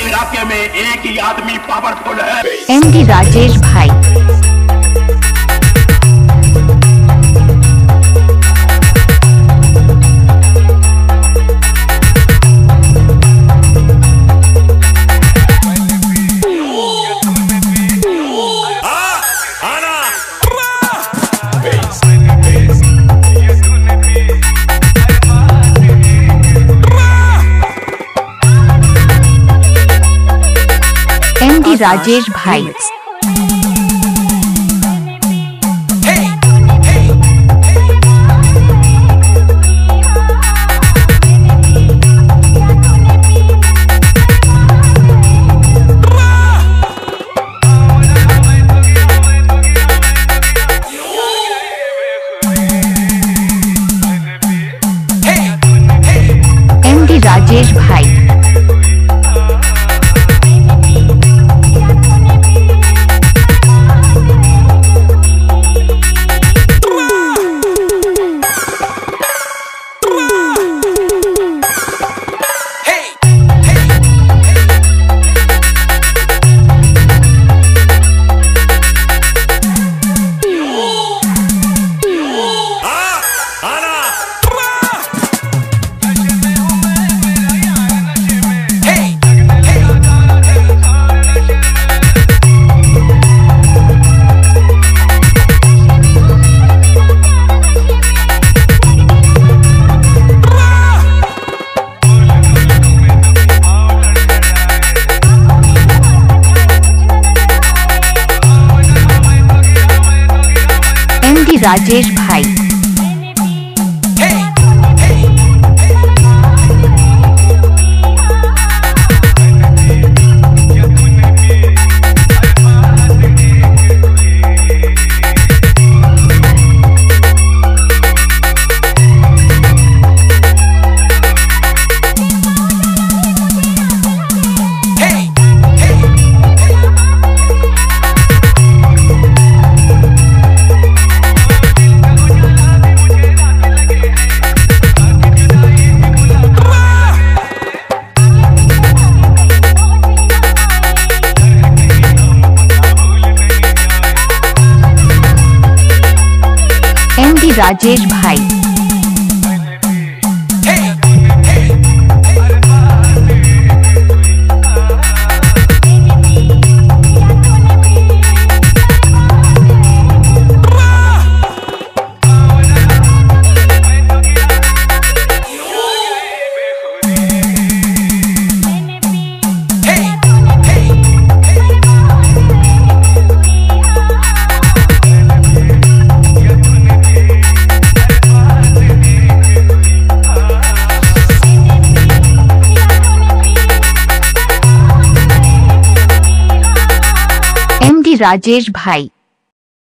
इलाके में एक ही आदमी पावरफुल है। एम डी राजेश भाई। राजेश भाई राजेश भाई राजेश भाई। राजेश भाई। राजेश भाई।